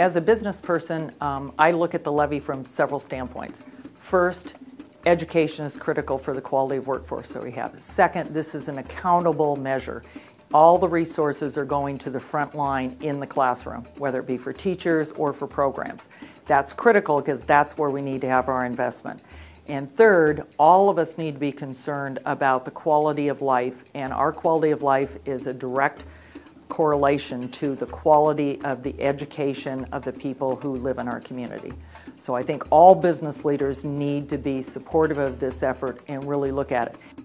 As a business person, um, I look at the levy from several standpoints. First, education is critical for the quality of workforce that we have. Second, this is an accountable measure. All the resources are going to the front line in the classroom, whether it be for teachers or for programs. That's critical because that's where we need to have our investment. And third, all of us need to be concerned about the quality of life, and our quality of life is a direct correlation to the quality of the education of the people who live in our community. So I think all business leaders need to be supportive of this effort and really look at it.